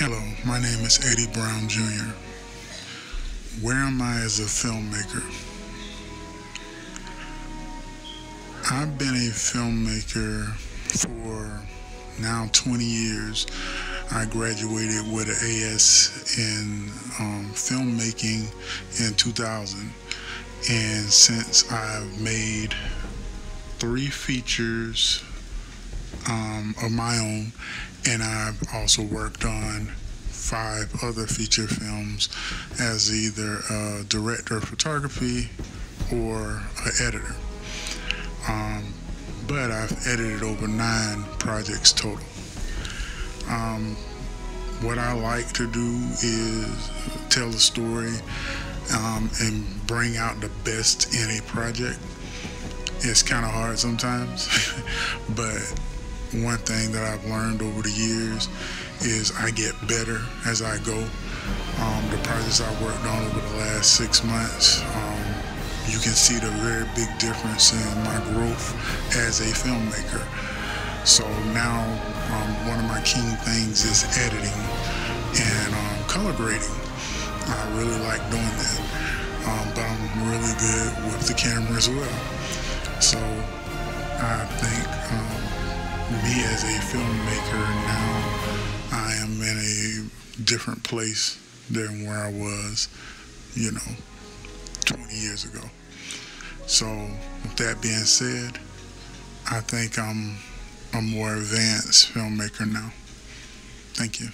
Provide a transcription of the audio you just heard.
Hello, my name is Eddie Brown Jr. Where am I as a filmmaker? I've been a filmmaker for now 20 years. I graduated with an AS in um, filmmaking in 2000. And since I've made three features um, of my own, and I've also worked on five other feature films as either a director of photography or an editor. Um, but I've edited over nine projects total. Um, what I like to do is tell a story um, and bring out the best in a project. It's kind of hard sometimes, but one thing that I've learned over the years is I get better as I go. Um, the projects I worked on over the last six months, um, you can see the very big difference in my growth as a filmmaker. So now um, one of my key things is editing and um, color grading. I really like doing that, um, but I'm really good with the camera as well. So I think me as a filmmaker now, I am in a different place than where I was, you know, 20 years ago. So, with that being said, I think I'm a more advanced filmmaker now. Thank you.